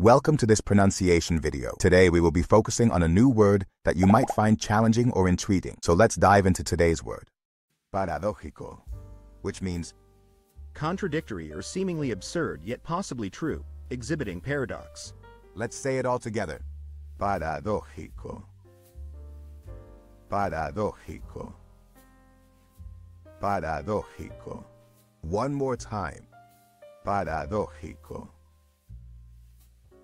Welcome to this pronunciation video. Today we will be focusing on a new word that you might find challenging or intriguing. So let's dive into today's word. Paradójico, which means contradictory or seemingly absurd yet possibly true, exhibiting paradox. Let's say it all together. Paradójico. Paradójico. Paradójico. One more time. Paradójico.